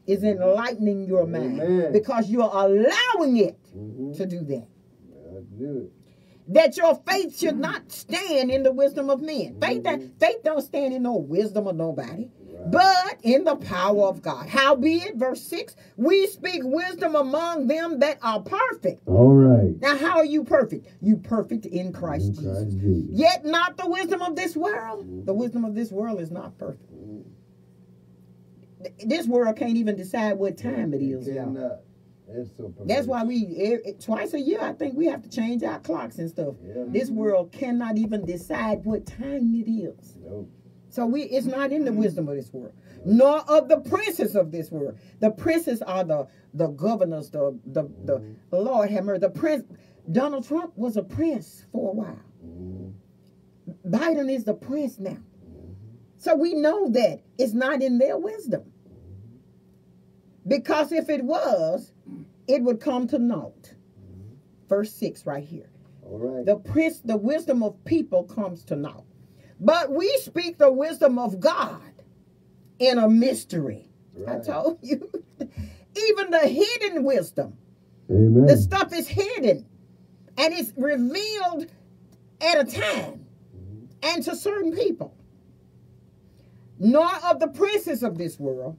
is enlightening your mind. Amen. Because you're allowing it Mhm. to do that. That your faith should not stand in the wisdom of men. Faith, that, faith don't stand in no wisdom of nobody, but in the power of God. Howbeit, verse 6, we speak wisdom among them that are perfect. All right. Now, how are you perfect? You perfect in Christ In Jesus. Christ Jesus. Yet not the wisdom of this world. The wisdom of this world is not perfect. This world can't even decide what time it is. y'all. Cannot. That's so That's why we twice a year I think we have to change our clocks and stuff. Yeah. This world cannot even decide what time it is. Nope. So we it's not in the wisdom of this world, nor of the princes of this world. The princes are the the governors, the the the Lord have mercy. The prince Donald Trump was a prince for a while. Biden is the prince now. So we know that it's not in their wisdom. Because if it was, it would come to naught. Verse 6 right here. All right. The prince, the wisdom of people comes to naught. But we speak the wisdom of God in a mystery. I told you. Even the hidden wisdom. Amen. The stuff is hidden. And it's revealed at a time and to certain people. Nor of the princes of this world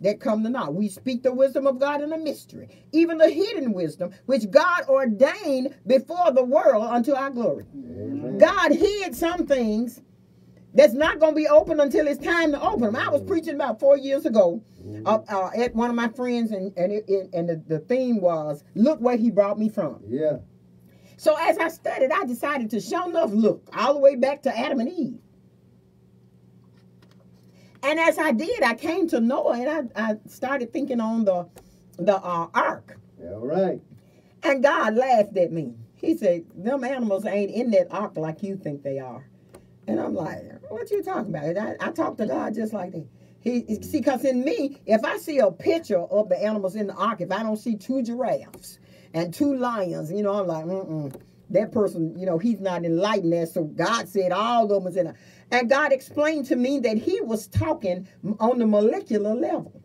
that come to naught. We speak the wisdom of God in a mystery, even the hidden wisdom which God ordained before the world unto our glory. Amen. God hid some things that's not going to be open until it's time to open them. I was preaching about four years ago uh, uh, at one of my friends, and and it, it- and the, the theme was, "Look where He brought me from." Yeah. So as I studied, I decided to show enough look all the way back to Adam and Eve. And as I did, I came to Noah, and I, I started thinking on the the uh, ark. All right. And God laughed at me. He said, Them animals ain't in that ark like you think they are. And I'm like, What you talking about? I, I talk to God just like that. He see, because in me, if I see a picture of the animals in the ark, if I don't see two giraffes and two lions, you know, I'm like, mm-mm. That person, you know, he's not enlightened. So God said all of them was in a and God explained to me that he was talking on the molecular level.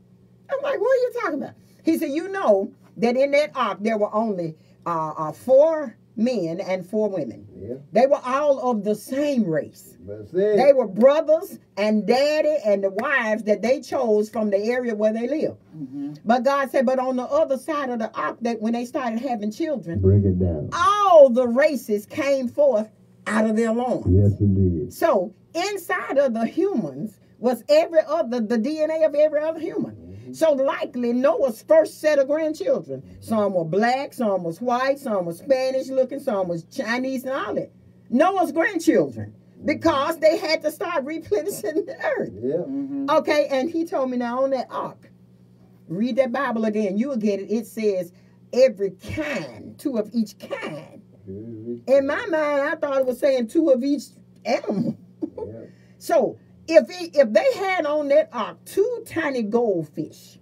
I'm like, what are you talking about? He said, you know that in that ark there were only uh, uh, four men and four women. Yeah. They were all of the same race. They were brothers and daddy and the wives that they chose from the area where they live. Mm-hmm. But God said, but on the other side of the ark, that when they started having children, Break it down. all the races came forth out of their loins. Yes, indeed. So inside of the humans was every other the DNA of every other human. So likely Noah's first set of grandchildren. Some were black, some was white, some was Spanish looking, some was Chinese and all that. Noah's grandchildren. Because they had to start replenishing the earth. Yeah. Mm-hmm. Okay, and he told me now on that ark, read that Bible again, you will get it. It says every kind, two of each kind. In my mind, I thought it was saying two of each animal. Yeah. So if he, if they had on that ark two tiny goldfish,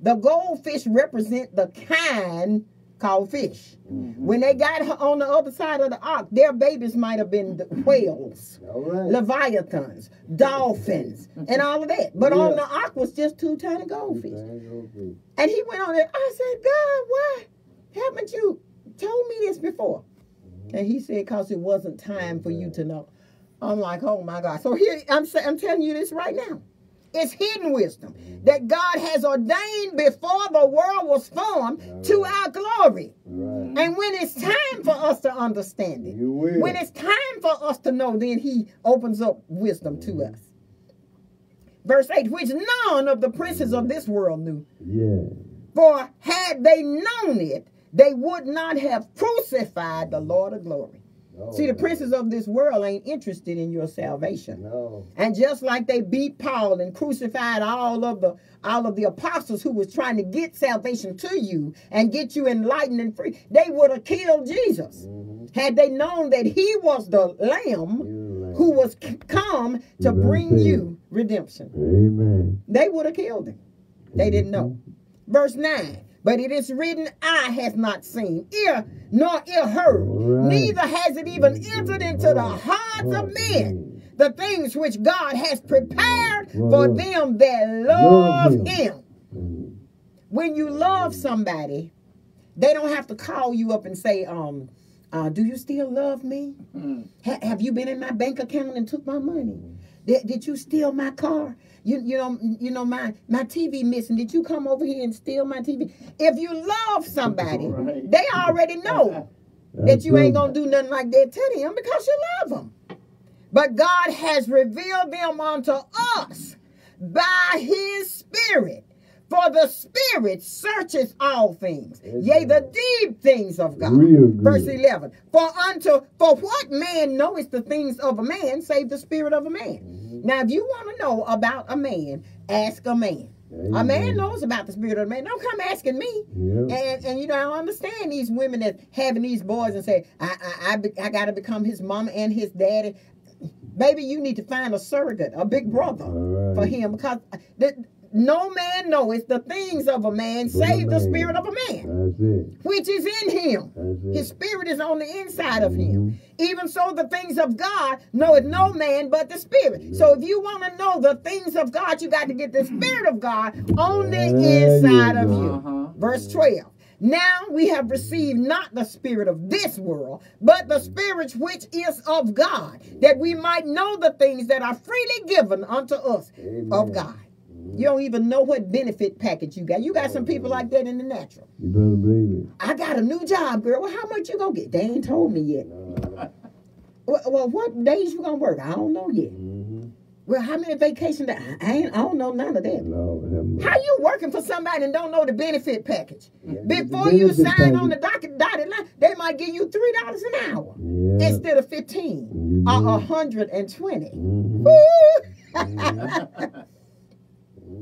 the goldfish represent the kind called fish. Mm-hmm. When they got on the other side of the ark, their babies might have been the whales, right. leviathans, dolphins, and all of that. But on the ark was just two tiny goldfish. And he went on there. I said, God, why haven't you told me this before? And he said, because it wasn't time for you to know. I'm like, oh my God. So here, I'm, I'm telling you this right now. It's hidden wisdom that God has ordained before the world was formed to our glory. Right. And when it's time for us to understand it, when it's time for us to know, then he opens up wisdom to mm-hmm. us. Verse 8, which none of the princes of this world knew. Yeah. For had they known it, they would not have crucified the Lord of glory. No, See, the no. princes of this world ain't interested in your salvation. No. And just like they beat Paul and crucified all of the all of the apostles who was trying to get salvation to you and get you enlightened and free, they would have killed Jesus Mm-hmm. had they known that he was the lamb who was come to You bring you redemption. Amen. They would have killed him. They didn't know. Verse 9. But it is written, eye has not seen, ear nor ear heard, All right. neither has it even entered into the hearts of men the things which God has prepared for them that love love him. him. When you love somebody, they don't have to call you up and say, um, uh, do you still love me? Ha- have you been in my bank account and took my money? Did, did you steal my car? You you know you know my my TV missing. Did you come over here and steal my TV? If you love somebody, Right. they already know that you ain't gonna do nothing like that to them because you love them. But God has revealed them unto us by his spirit. For the spirit searches all things, Yes, yea, the deep things of God. Real good. Verse 11. For unto for what man knoweth the things of a man, save the spirit of a man. Now, if you want to know about a man, ask a man. A man knows about the spirit of a man. Don't come asking me. Yeah. And and you know I don't understand these women that having these boys and say I I I, be, I got to become his mama and his daddy. Baby, you need to find a surrogate, a big brother right. for him because uh, the, no man knoweth the things of a man But a save the spirit of a man, That's it. which is in him. That's it. His spirit is on the inside of him. Mhm. Even so, the things of God knoweth no man but the spirit. So, if you want to know the things of God, you got to get the spirit of God on the There you inside of you. Uh-huh. Verse 12. Now we have received not the spirit of this world, but the spirit which is of God, that we might know the things that are freely given unto us Amen. of God. You don't even know what benefit package you got. You got some people like that in the natural. You better believe it. I got a new job, girl. Well, how much you gonna get? They ain't told me yet. Uh, Well, well what days you gonna work? I don't know yet. mm-hmm. Well, how many vacation days? I ain't. I don't know none of that. Have. How you working for somebody and don't know the benefit package? Yeah, Before the you benefit sign on the docket dotted line, they might give you three dollars an hour Yeah. instead of fifteen You or hundred and twenty. Mhm.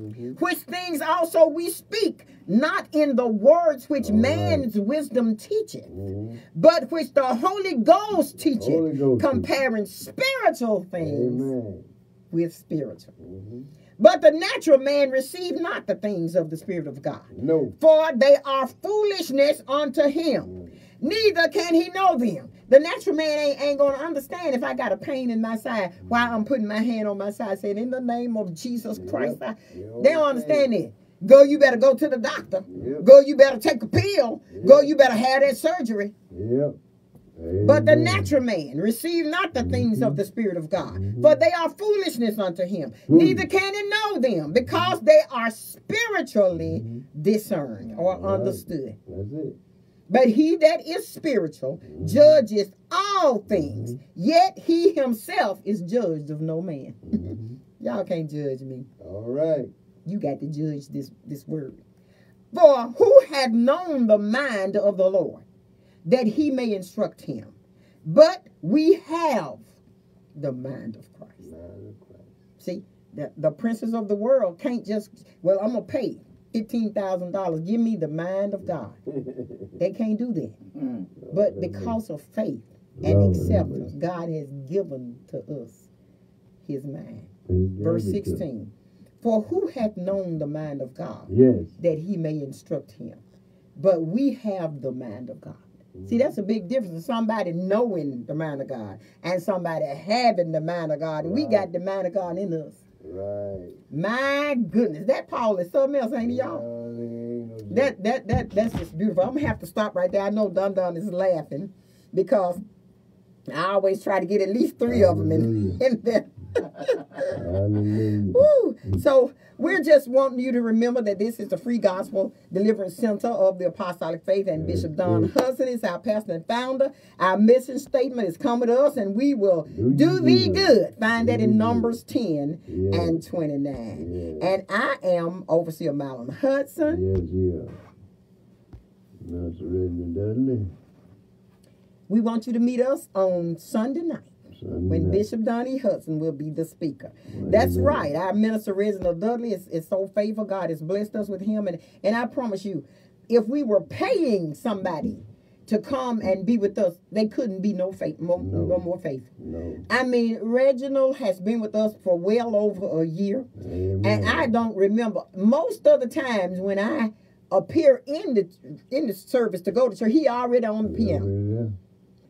Mhm. which things also we speak, not in the words which right. man's wisdom teacheth, Mhm. but which the Holy Ghost teacheth, Holy Ghost comparing spiritual things Amen. with spiritual. Mhm. But the natural man receive not the things of the Spirit of God, No. for they are foolishness unto him. Neither can he know them. The natural man ain't, ain't going to understand if I got a pain in my side while I'm putting my hand on my side saying, In the name of Jesus Christ. I-" You They don't understand it. Go, you better go to the doctor. Yep. Go, you better take a pill. Go, you better have that surgery. Yep. But the natural man receive not the things of the Spirit of God, Mhm. for they are foolishness unto him. Mm. Neither can he know them, because they are spiritually Mhm. discerned or Right. understood. That's it. But he that is spiritual judges all things, yet he himself is judged of no man. Mhm. Y'all can't judge me. All right. You got to judge this, this word. For who had known the mind of the Lord, that he may instruct him? But we have the mind of Christ. Man of Christ. See, the, the princes of the world can't just, well, I'm going to pay $15,000. Give me the mind of God. They can't do that. Mm. But because of faith and Lord have acceptance, mercy. God has given to us his mind. Verse 16 For who hath known the mind of God Yes. that he may instruct him? But we have the mind of God. See, that's a big difference. Somebody knowing the mind of God and somebody having the mind of God. We got the mind of God in us. Right. My goodness, that Paul is something else, ain't it, y'all? No. That that that that's just beautiful. I'm gonna have to stop right there. I know Dun Dun is laughing because I always try to get at least three of them in, in there. Woo! Mm. So we're just wanting you to remember that this is the Free Gospel Deliverance Center of the Apostolic Faith, and Bishop Don Hudson is our pastor and founder. Our mission statement is "Come to us, and we will Do thee good. good." Find that in Numbers ten Yeah. and twenty nine. Yeah. And I am Overseer Milan Hudson. Yes, yeah. That's Reggie Dudley. we want you to meet us on Sunday night when Bishop Donnie Hudson will be the speaker. That's right. Our minister Reginald Dudley is, is so faithful. God has blessed us with him. And, and I promise you, if we were paying somebody to come and be with us, they couldn't be no faith, more, No. no more faithful. No. I mean, Reginald has been with us for well over a year. Amen. And I don't remember most of the times when I appear in the in the service to go to church, he already on the piano. Yeah.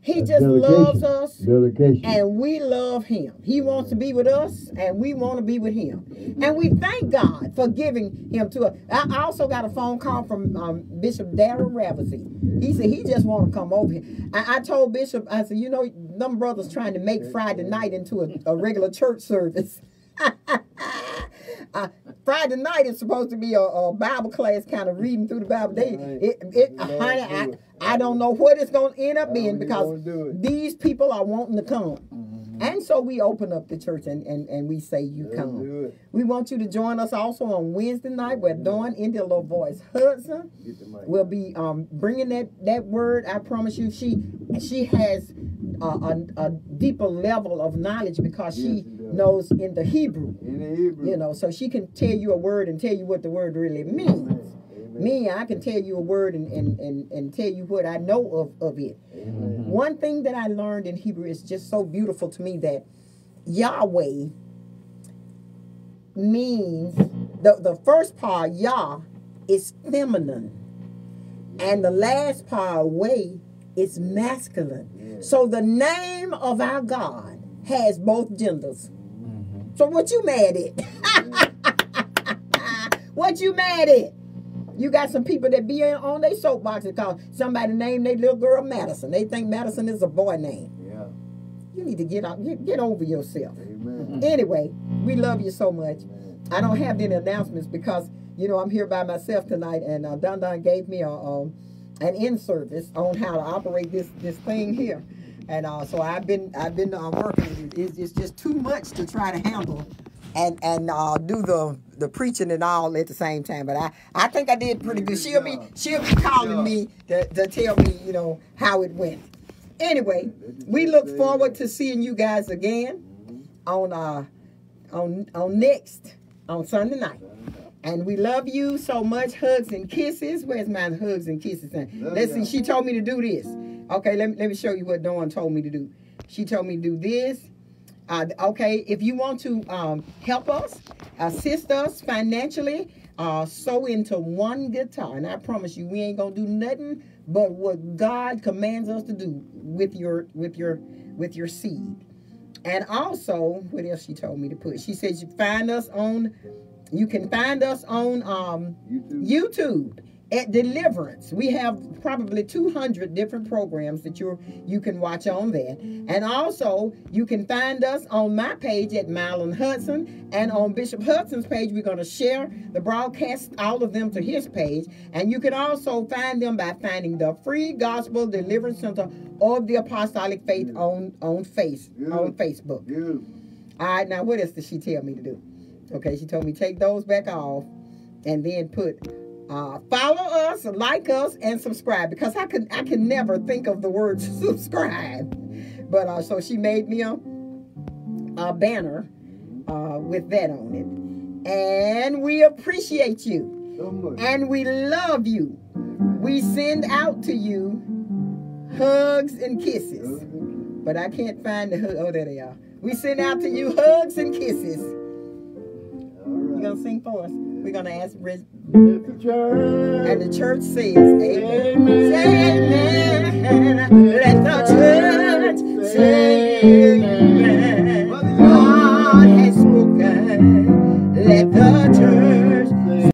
He just loves us Dedication. and we love him. He wants to be with us, and we want to be with him. And we thank God for giving him to us. I also got a phone call from um, Bishop Darrell Ravesey. He said he just want to come over here. I, I told Bishop, I said, you know, them brothers trying to make Friday night into a, a regular church service. uh, Friday night is supposed to be a, a Bible class, kind of reading through the Bible. They, it, it, honey, do I. I don't know what it's going to end up being because these people are wanting to come. Mm-hmm. And so we open up the church and, and, and we say, You Let's come. We want you to join us also on Wednesday night where Dawn India Little Voice Hudson will be um, bringing that, that word. I promise you, she she has a, a, a deeper level of knowledge because Yes, she. Knows in the Hebrew. In the Hebrew. You know, so she can tell you a word and tell you what the word really means. Amen. Me, I can tell you a word and, and, and, and tell you what I know of, of it. Amen. Mm-hmm. One thing that I learned in Hebrew is just so beautiful to me that Yahweh means the, the first part, Yah, is feminine. And the last part, way, is masculine. Yeah. So the name of our God has both genders. So what you mad at? what you mad at? You got some people that be in, on their soapboxes cause somebody named their little girl Madison. They think Madison is a boy name. Yeah. You need to get out, get, get over yourself. Amen. Anyway, we love you so much. I don't have any announcements because you know I'm here by myself tonight, and uh, Don Don gave me a um, an in service on how to operate this this thing here, and uh, so I've been I've been uh, working. It's, it's just too much to try to handle, and and uh, do the the preaching and all at the same time. But I I think I did pretty good. She'll be she'll be calling me to, to tell me you know how it went. Anyway, we look forward to seeing you guys again on uh on on next on Sunday night. And we love you so much. Hugs and kisses. Where's my hugs and kisses? At? Love Let's see. She told me to do this. Okay, let me, let me show you what Dawn told me to do. She told me to do this. Uh, okay, if you want to um, help us, assist us financially, uh, sow into one guitar. And I promise you, we ain't gonna do nothing but what God commands us to do with your with your with your seed. And also, what else she told me to put? She said you find us on, you can find us on um, YouTube. YouTube at Deliverance. We have probably 200 different programs that you you can watch on there. And also, you can find us on my page at Milan Hudson and on Bishop Hudson's page. We're going to share the broadcast, all of them to his page. And you can also find them by finding the Free Gospel Deliverance Center of the Apostolic Faith on on face Good. on Facebook. Beautiful. All right, now what else did she tell me to do? Okay, she told me take those back off and then put uh, follow us, like us, and subscribe because I could I can never think of the word subscribe. But uh, so she made me a, a banner uh, with that on it, and we appreciate you So and we love you. We send out to you hugs and kisses. But I can't find the hug. Oh, there they are. We send out to you hugs and kisses. You gonna sing for us? We're going to ask. Rich. The and the church says, Amen. Amen. Say amen. Let the church say amen. God has spoken. Let the church.